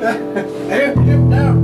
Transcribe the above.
Jim, down.